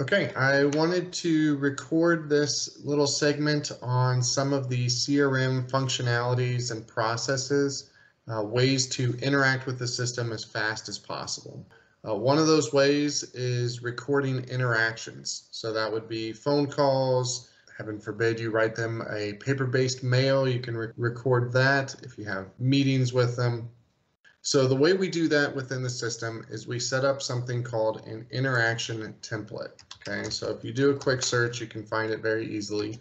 Okay, I wanted to record this little segment on some of the CRM functionalities and processes, uh, ways to interact with the system as fast as possible. Uh, one of those ways is recording interactions. So that would be phone calls, heaven forbid you write them a paper-based mail, you can re record that if you have meetings with them. So the way we do that within the system is we set up something called an interaction template. Okay, so if you do a quick search, you can find it very easily.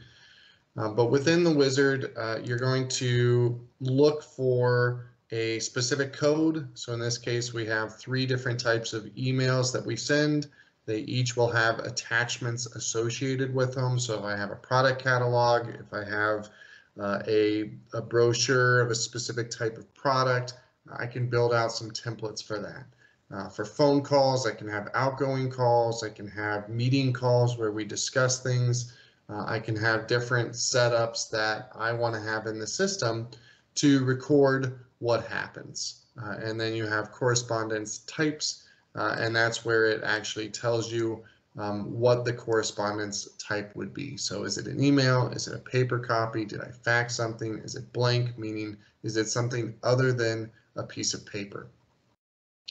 Uh, but within the wizard, uh, you're going to look for a specific code. So in this case, we have three different types of emails that we send. They each will have attachments associated with them. So if I have a product catalog, if I have uh, a, a brochure of a specific type of product, I can build out some templates for that. Uh, for phone calls, I can have outgoing calls. I can have meeting calls where we discuss things. Uh, I can have different setups that I want to have in the system to record what happens. Uh, and then you have correspondence types, uh, and that's where it actually tells you um, what the correspondence type would be. So is it an email? Is it a paper copy? Did I fax something? Is it blank? Meaning, is it something other than a piece of paper?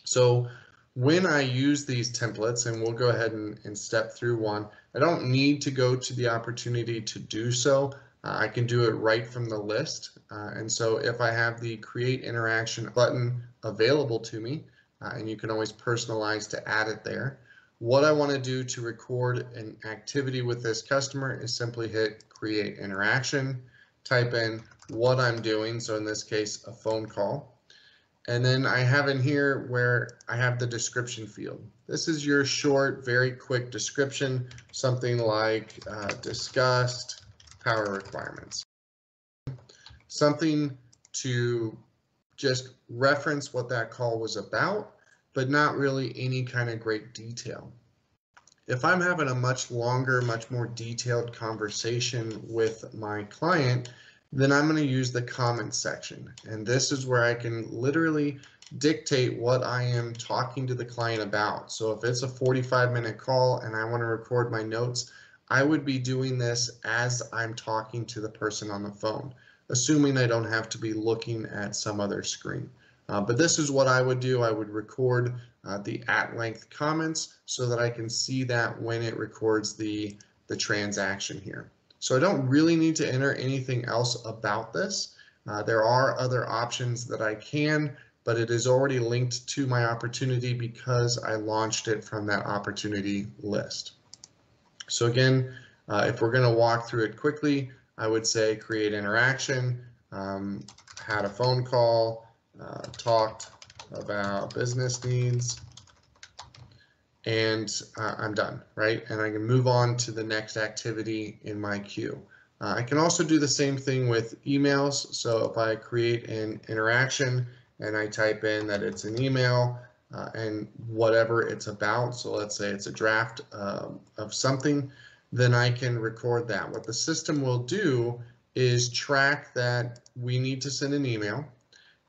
So when I use these templates, and we'll go ahead and, and step through one, I don't need to go to the opportunity to do so. Uh, I can do it right from the list. Uh, and so if I have the create interaction button available to me, uh, and you can always personalize to add it there, what I want to do to record an activity with this customer is simply hit create interaction, type in what I'm doing. So in this case, a phone call. And then I have in here where I have the description field. This is your short, very quick description, something like uh, discussed power requirements. Something to just reference what that call was about, but not really any kind of great detail. If I'm having a much longer, much more detailed conversation with my client, then I'm going to use the comments section. And this is where I can literally dictate what I am talking to the client about. So if it's a 45 minute call and I want to record my notes, I would be doing this as I'm talking to the person on the phone, assuming I don't have to be looking at some other screen. Uh, but this is what I would do. I would record uh, the at length comments so that I can see that when it records the, the transaction here. So I don't really need to enter anything else about this. Uh, there are other options that I can, but it is already linked to my opportunity because I launched it from that opportunity list. So again, uh, if we're going to walk through it quickly, I would say create interaction, um, had a phone call, uh, talked about business needs, and uh, I'm done, right? And I can move on to the next activity in my queue. Uh, I can also do the same thing with emails. So if I create an interaction and I type in that it's an email uh, and whatever it's about, so let's say it's a draft um, of something, then I can record that. What the system will do is track that we need to send an email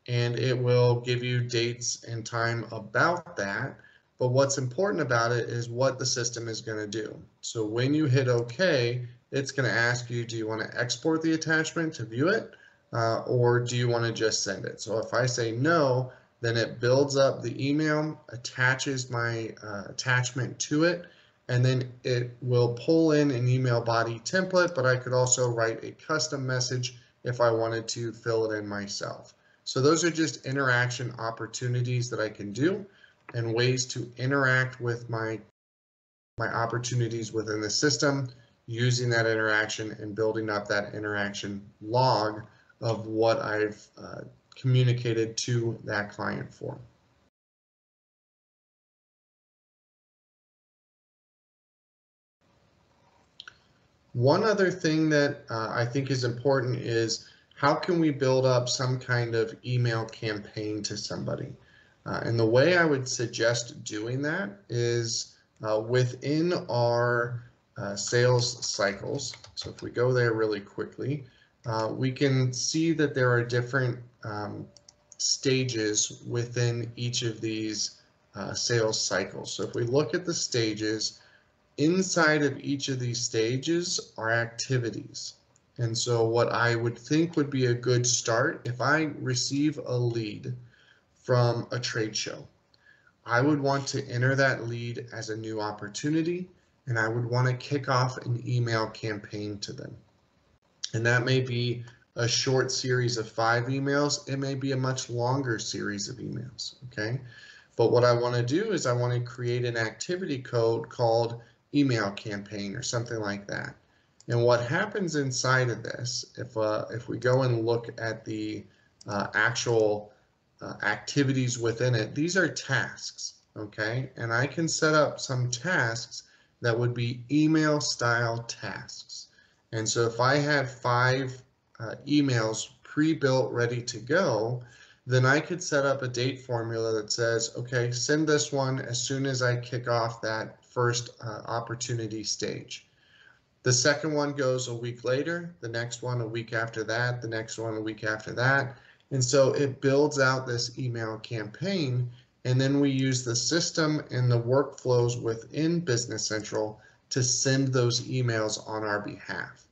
and it will give you dates and time about that. But what's important about it is what the system is going to do. So when you hit OK, it's going to ask you, do you want to export the attachment to view it? Uh, or do you want to just send it? So if I say no, then it builds up the email, attaches my uh, attachment to it, and then it will pull in an email body template, but I could also write a custom message if I wanted to fill it in myself. So those are just interaction opportunities that I can do and ways to interact with my, my opportunities within the system using that interaction and building up that interaction log of what I've uh, communicated to that client for. One other thing that uh, I think is important is how can we build up some kind of email campaign to somebody? Uh, and the way I would suggest doing that is uh, within our uh, sales cycles. So if we go there really quickly, uh, we can see that there are different um, stages within each of these uh, sales cycles. So if we look at the stages, inside of each of these stages are activities. And so what I would think would be a good start, if I receive a lead from a trade show, I would want to enter that lead as a new opportunity and I would want to kick off an email campaign to them. And that may be a short series of five emails. It may be a much longer series of emails, okay? But what I want to do is I want to create an activity code called email campaign or something like that. And what happens inside of this, if, uh, if we go and look at the uh, actual uh, activities within it, these are tasks, okay? And I can set up some tasks that would be email style tasks. And so if I had five uh, emails pre-built ready to go, then I could set up a date formula that says, okay, send this one as soon as I kick off that first uh, opportunity stage. The second one goes a week later, the next one a week after that, the next one a week after that. And so it builds out this email campaign and then we use the system and the workflows within Business Central to send those emails on our behalf.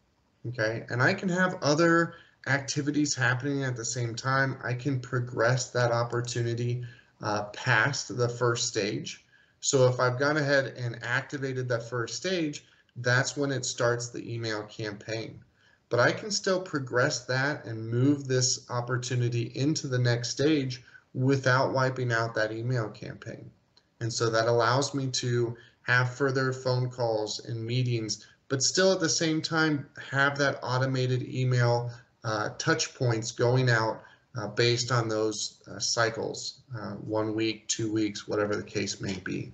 Okay, and I can have other activities happening at the same time. I can progress that opportunity uh, past the first stage. So if I've gone ahead and activated that first stage, that's when it starts the email campaign. But I can still progress that and move this opportunity into the next stage without wiping out that email campaign. And so that allows me to have further phone calls and meetings, but still at the same time have that automated email uh, touch points going out uh, based on those uh, cycles, uh, one week, two weeks, whatever the case may be.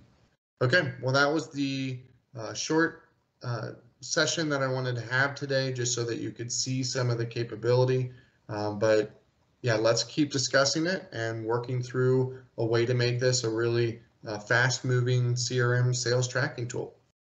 Okay, well that was the uh, short uh, session that I wanted to have today just so that you could see some of the capability. Um, but yeah, let's keep discussing it and working through a way to make this a really uh, fast moving CRM sales tracking tool.